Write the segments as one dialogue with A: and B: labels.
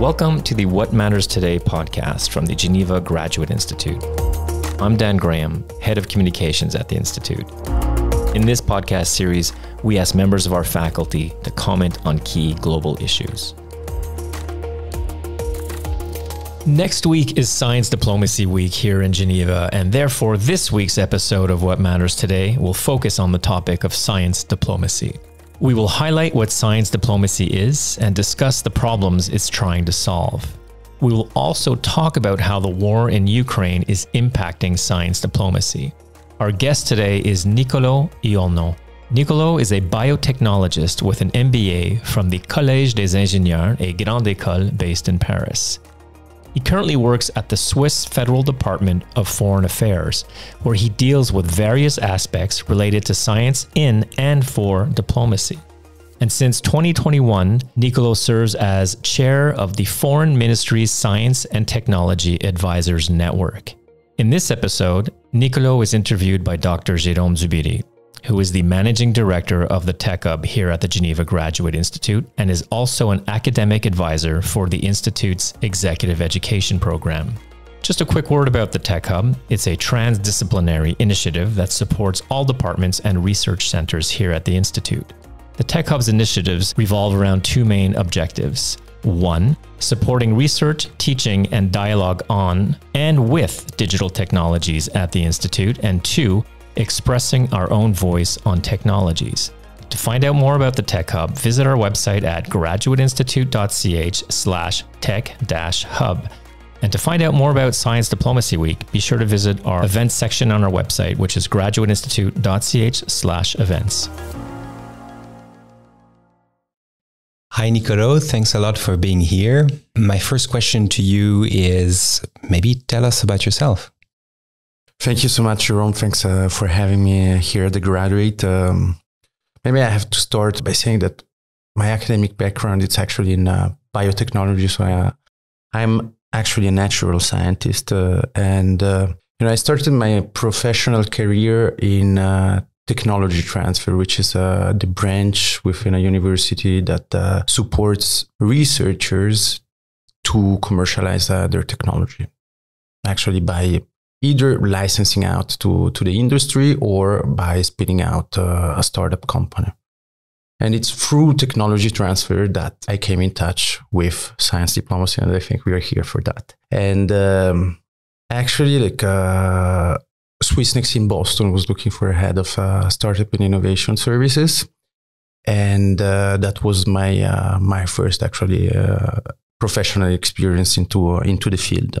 A: Welcome to the What Matters Today podcast from the Geneva Graduate Institute. I'm Dan Graham, Head of Communications at the Institute. In this podcast series, we ask members of our faculty to comment on key global issues. Next week is Science Diplomacy Week here in Geneva, and therefore, this week's episode of What Matters Today will focus on the topic of science diplomacy. We will highlight what science diplomacy is and discuss the problems it's trying to solve. We will also talk about how the war in Ukraine is impacting science diplomacy. Our guest today is Niccolo Iorno. Niccolo is a biotechnologist with an MBA from the Collège des Ingénieurs, a grande école based in Paris. He currently works at the Swiss Federal Department of Foreign Affairs, where he deals with various aspects related to science in and for diplomacy. And since 2021, Niccolo serves as chair of the Foreign Ministry's Science and Technology Advisors Network. In this episode, Niccolo is interviewed by Dr. Jérôme Duberry, who is the managing director of the Tech Hub here at the Geneva Graduate Institute and is also an academic advisor for the Institute's executive education program. Just a quick word about the Tech Hub. It's a transdisciplinary initiative that supports all departments and research centers here at the Institute. The Tech Hub's initiatives revolve around two main objectives. One, supporting research, teaching, and dialogue on and with digital technologies at the Institute. And two, expressing our own voice on technologies. To find out more about the Tech Hub, visit our website at graduateinstitute.ch slash tech-hub. And to find out more about Science Diplomacy Week, be sure to visit our events section on our website, which is graduateinstitute.ch slash events.
B: Hi, Niccolo. Thanks a lot for being here. My first question to you is maybe tell us about yourself.
C: Thank you so much, Jerome. Thanks uh, for having me here at the graduate. Um, maybe I have to start by saying that my academic background is actually in uh, biotechnology. So uh, I'm actually a natural scientist, uh, and uh, you know I started my professional career in uh, technology transfer, which is the branch within a university that supports researchers to commercialize their technology. Actually, by either licensing out to, to the industry or by spinning out uh, a startup company. And it's through technology transfer that I came in touch with science diplomacy, and I think we are here for that. And um, actually, like uh, Swissnex in Boston was looking for a head of uh, startup and innovation services, and uh, that was my uh, my first actually uh, professional experience into into the field.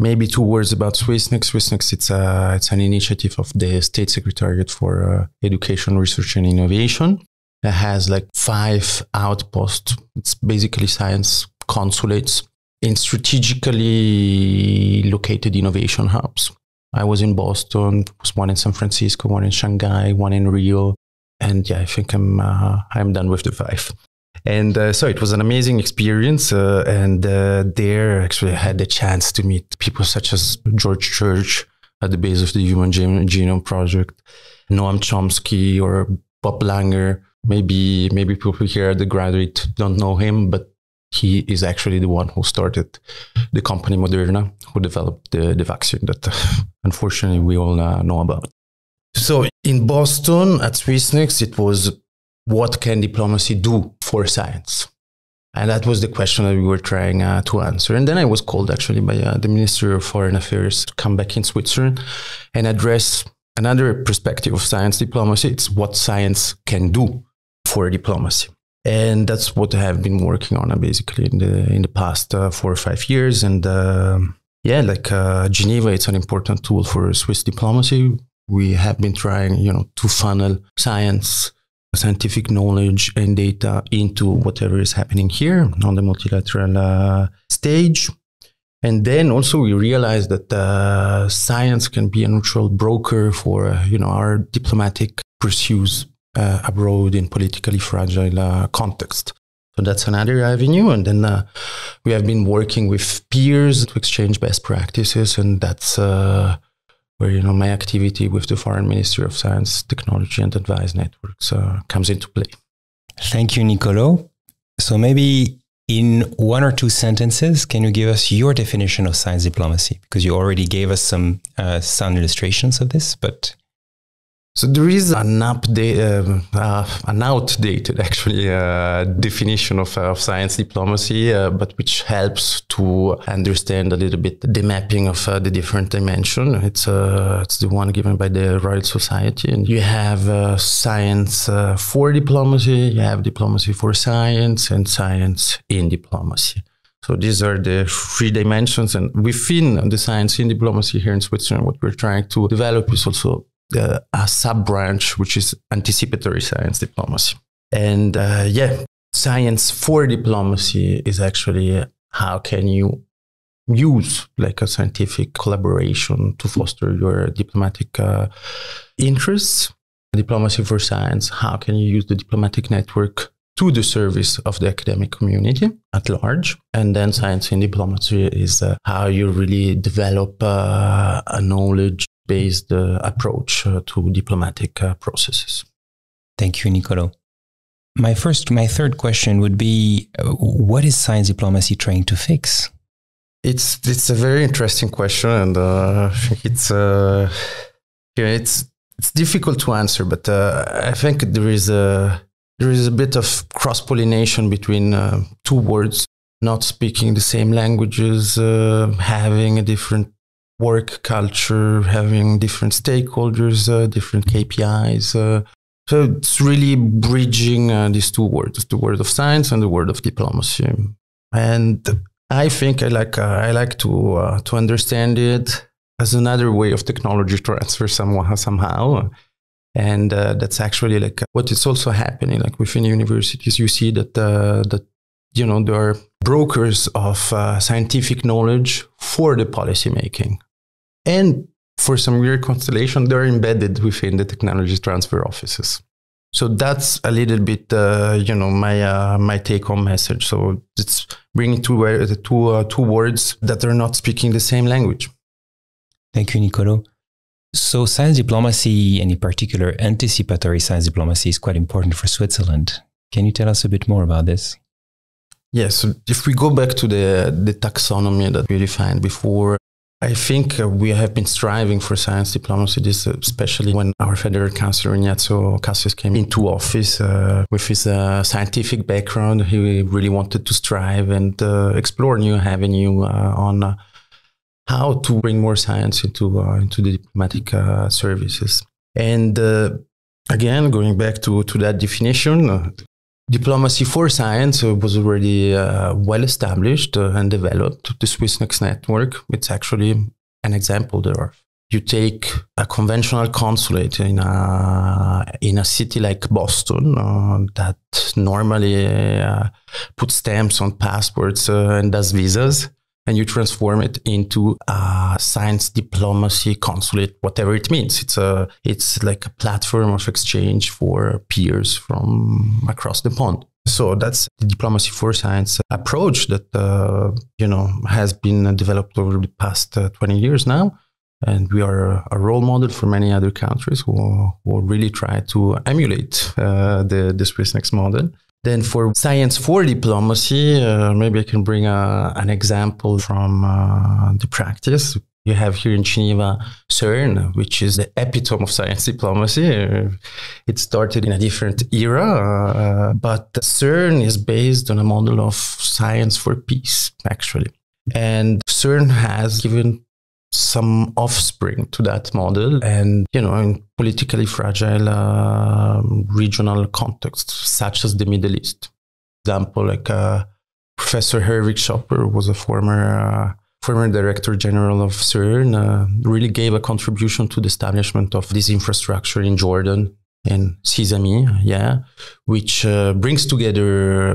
C: Maybe two words about Swissnex. Swissnex, it's, a, it's an initiative of the State Secretariat for uh, Education, Research and Innovation. It has like five outposts. It's basically science consulates in strategically located innovation hubs. I was in Boston, was one in San Francisco, one in Shanghai, one in Rio, and yeah, I think I'm uh, I'm done with the five. And uh, so it was an amazing experience. Uh, and uh, there, actually, I had the chance to meet people such as George Church at the base of the Human Genome Project, Noam Chomsky, or Bob Langer. Maybe maybe people here at the graduate don't know him, but he is actually the one who started the company Moderna, who developed the, the vaccine that unfortunately we all uh, know about. So in Boston at Swissnex, it was what can diplomacy do for science? And that was the question that we were trying uh, to answer. And then I was called actually by uh, the Minister of Foreign Affairs to come back in Switzerland and address another perspective of science diplomacy. It's what science can do for diplomacy. And that's what I have been working on uh, basically in the in the past uh, four or five years. And uh, yeah, like uh, Geneva, it's an important tool for Swiss diplomacy. We have been trying, you know, to funnel science scientific knowledge and data into whatever is happening here on the multilateral uh, stage. And then also we realized that uh, science can be a neutral broker for uh, you know our diplomatic pursuits uh, abroad in politically fragile uh, context. So that's another avenue. And then uh, we have been working with peers to exchange best practices, and that's where you know my activity with the Foreign Ministry of Science, Technology, and Advice Networks uh, comes into play.
B: Thank you, Niccolo. So maybe In one or two sentences, can you give us your definition of science diplomacy? Because you already gave us some uh, sound illustrations of this, but
C: so there is an update, uh, uh, an outdated actually uh, definition of, uh, of science diplomacy, uh, but which helps to understand a little bit the mapping of uh, the different dimension. It's it's the one given by the Royal Society, and you have science for diplomacy, you have diplomacy for science, and science in diplomacy. So these are the three dimensions, and within the science in diplomacy here in Switzerland, what we're trying to develop is also uh, a sub branch, which is anticipatory science diplomacy. And uh, yeah, science for diplomacy is actually how can you use like a scientific collaboration to foster your diplomatic uh, interests. Diplomacy for science, how can you use the diplomatic network to the service of the academic community at large. And then science in diplomacy is uh, how you really develop uh, a knowledge based uh, approach uh, to diplomatic uh, processes.
B: Thank you, Niccolo. My first, my third question would be what is science diplomacy trying to fix?
C: It's it's a very interesting question, and uh, it's uh, yeah, it's it's difficult to answer. But uh, I think there is a there is a bit of cross pollination between uh, two words, not speaking the same languages, uh, having a different work culture, having different stakeholders, uh, different KPIs. Uh, so it's really bridging uh, these two worlds, the world of science and the world of diplomacy. And I think I like uh, I like to uh, to understand it as another way of technology transfer somehow somehow. And uh, that's actually like what is also happening. Like within universities, you see that that you know there are brokers of scientific knowledge for the policy making and for some weird constellation, they're embedded within the technology transfer offices. So that's a little bit, uh, you know, my uh, my take home message. So it's bringing two uh, two uh, two words that are not speaking the same language.
B: Thank you, Niccolo. So science diplomacy, and in particular anticipatory science diplomacy, is quite important for Switzerland. Can you tell us a bit more about this?
C: Yes, so if we go back to the the taxonomy that we defined before, I think uh, we have been striving for science diplomacy, this, uh, especially when our federal councillor Ignazio Cassis came into office uh, with his uh, scientific background. He really wanted to strive and uh, explore new avenue on how to bring more science into into the diplomatic services. And again, going back to, to that definition, Diplomacy for Science was already uh, well established uh, and developed. The SwissNex network, it's actually an example there. You take a conventional consulate in a, in a city like Boston uh, that normally uh, puts stamps on passports uh, and does visas and you transform it into a science diplomacy consulate, whatever it means. It's a it's like a platform of exchange for peers from across the pond. So that's the diplomacy for science approach that uh, you know has been developed over the past uh, 20 years now, and we are a role model for many other countries who, who really try to emulate uh, the the SwissNex model. Then for science for diplomacy, uh, maybe I can bring a, an example from uh, the practice. You have here in Geneva CERN, which is the epitome of science diplomacy. Uh, it started in a different era, uh, but CERN is based on a model of science for peace, actually. And CERN has given some offspring to that model and you know in politically fragile uh, regional contexts such as the middle east. Example like uh, professor herwig schopper was a former uh, former director general of cern uh, really gave a contribution to the establishment of this infrastructure in jordan and Sesame, yeah, which uh, brings together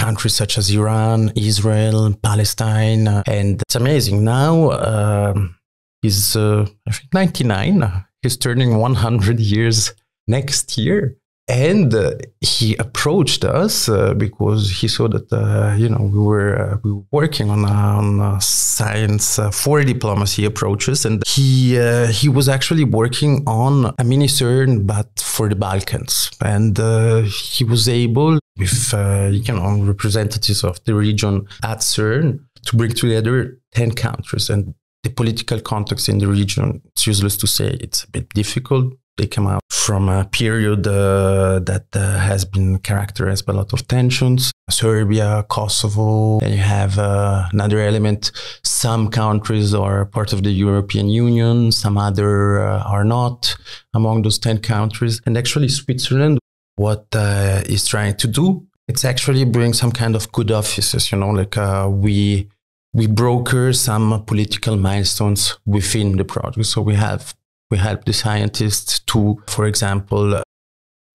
C: countries such as Iran, Israel, Palestine, uh, and it's amazing. Now um, he's uh, I think 99. He's turning 100 years next year, and uh, he approached us uh, because he saw that uh, you know we were uh, we were working on, on science for diplomacy approaches, and he he was actually working on a mini CERN but for the Balkans, and he was able with you know representatives of the region at CERN to bring together ten countries. And. The political context in the region, it's useless to say it's a bit difficult they come out from a period uh, that uh, has been characterized by a lot of tensions. Serbia, Kosovo, and you have uh, another element. Some countries are part of the European Union, some other uh, are not among those 10 countries. And actually, Switzerland, what uh, is trying to do, it's actually bring some kind of good offices, you know, like uh, we we broker some political milestones within the project. So we have we help the scientists to, for example,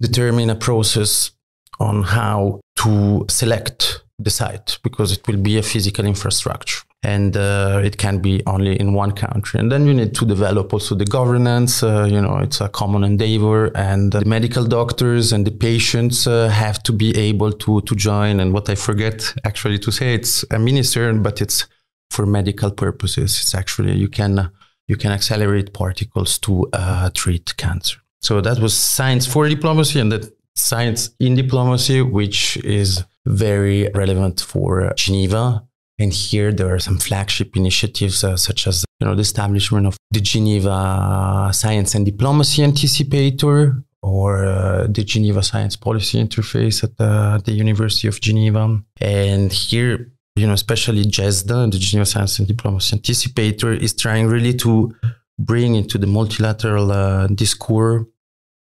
C: determine a process on how to select the site because it will be a physical infrastructure and uh, it can be only in one country. And then you need to develop also the governance uh, you know it's a common endeavor and the medical doctors and the patients uh, have to be able to to join. And what i forget actually to say it's a mini CERN, but it's for medical purposes. It's actually you can you can accelerate particles to uh, treat cancer. So that was science for diplomacy and that science in diplomacy, which is very relevant for Geneva. And here there are some flagship initiatives uh, such as you know the establishment of the Geneva Science and Diplomacy Anticipator or uh, the Geneva Science Policy Interface at the, the University of Geneva. And here you know, especially GESDA, the Geneva Science and Diplomacy Anticipator, is trying really to bring into the multilateral uh, discourse,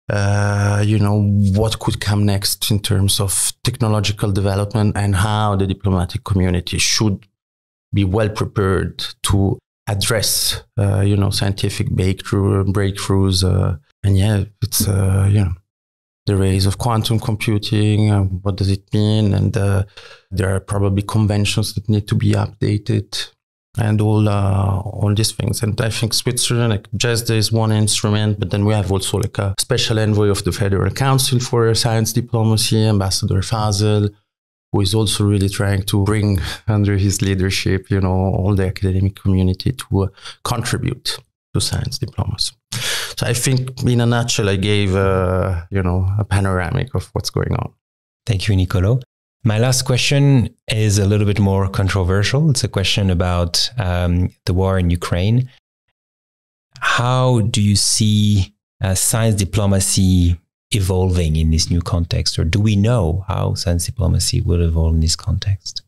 C: uh, you know, what could come next in terms of technological development and how the diplomatic community should be well prepared to address, uh, you know, scientific breakthrough, breakthroughs. Uh, and yeah, it's, uh, you know, the rise of quantum computing. Uh, what does it mean? And uh, there are probably conventions that need to be updated and all uh, all these things. And I think Switzerland, like GESDA is one instrument, but then we have also like a special envoy of the Federal Council for Science Diplomacy, Ambassador Fasel, who is also really trying to bring under his leadership, you know, all the academic community to uh, contribute to science diplomacy. So I think, in a nutshell, I gave uh, you know a panoramic of what's going on.
B: Thank you, Niccolo. My last question is a little bit more controversial. It's a question about um, the war in Ukraine. How do you see uh, science diplomacy evolving in this new context, or do we know how science diplomacy will evolve in this context?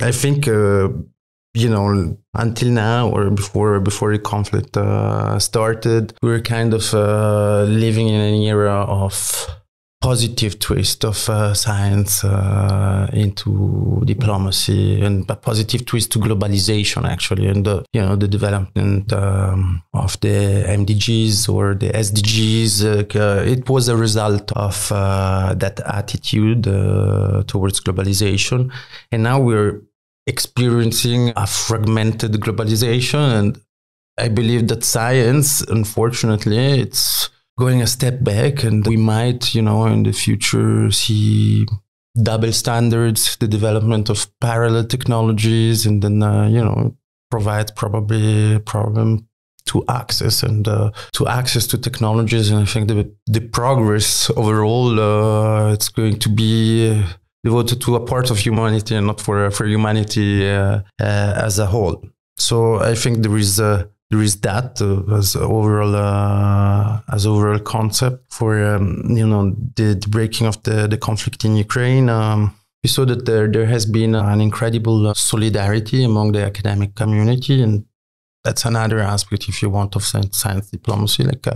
C: I think uh, you know, until now or before before the conflict uh, started, we were kind of uh, living in an era of positive twist of uh, science uh, into diplomacy and a positive twist to globalization actually and the, you know the development um, of the MDGs or the SDGs uh, it was a result of uh, that attitude towards globalization. And now we're experiencing a fragmented globalization. And I believe that science, unfortunately, it's going a step back and we might, you know, in the future see double standards, the development of parallel technologies, and then, uh, you know, provide probably a problem to access and uh, to access to technologies. And I think the, the progress overall, uh, it's going to be devoted to a part of humanity and not for for humanity uh, uh, as a whole. So I think there is uh, there is that uh, as overall uh, as overall concept for um, you know the, the, breaking of the, the conflict in Ukraine. Um, we saw that there there has been an incredible uh, solidarity among the academic community, and that's another aspect, if you want, of science, science diplomacy. Like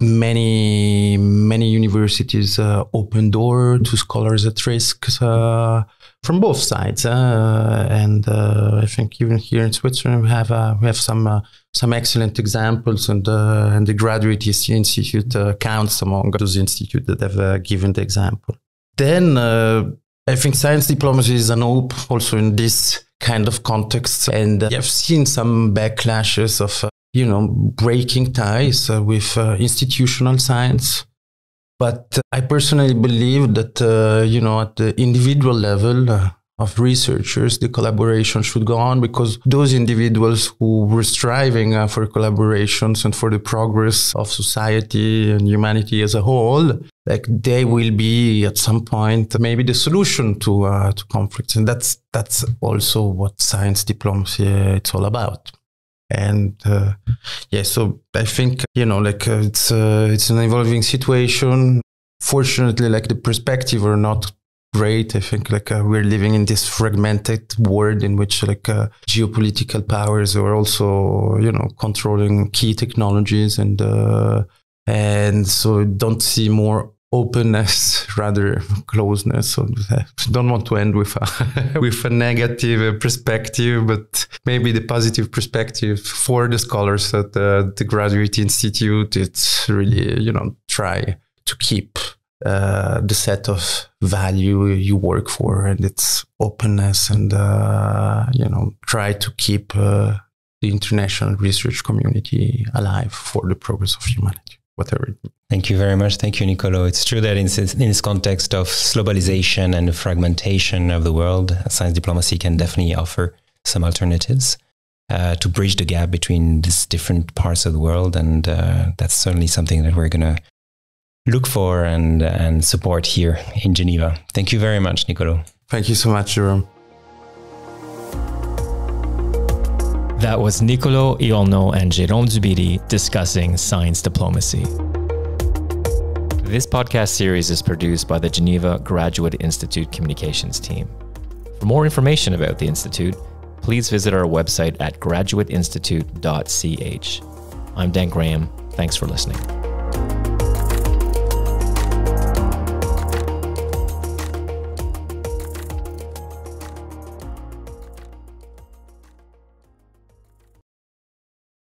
C: many many universities uh, open door to scholars at risk uh, from both sides, uh, and uh, I think even here in Switzerland we have uh, we have some uh, some excellent examples, and and the Graduate Institute counts among those institutes that have given the example. Then I think science diplomacy is an hope also in this kind of context, and I've seen some backlashes of you know, breaking ties uh, with uh, institutional science But I personally believe that, uh, you know, at the individual level, uh, of researchers, the collaboration should go on because those individuals who were striving uh, for collaborations and for the progress of society and humanity as a whole, like they will be at some point maybe the solution to uh, to conflicts, and that's that's also what science diplomacy uh, it's all about. And uh, yeah, so I think you know, like uh, it's uh, it's an evolving situation. Fortunately, like the perspective are not great. I think like uh, we're living in this fragmented world in which like uh, geopolitical powers are also you know controlling key technologies and uh, and so don't see more openness rather closeness. So I don't want to end with a with a negative perspective but maybe the positive perspective for the scholars at the, the graduate institute it's really you know try to keep uh, the set of value you work for and its openness and uh, you know try to keep uh, the international research community alive for the progress of humanity whatever
B: thank you very much thank you niccolo it's true that in, in this context of globalization and fragmentation of the world science diplomacy can definitely offer some alternatives uh, to bridge the gap between these different parts of the world and uh, that's certainly something that we're going to look for and, and support here in Geneva. Thank you very much, Niccolo.
C: Thank you so much, Jerome.
A: That was Niccolo Iorno and Jérôme Duberry discussing science diplomacy. This podcast series is produced by the Geneva Graduate Institute Communications team. For more information about the Institute, please visit our website at graduateinstitute.ch. I'm Dan Graham. Thanks for listening.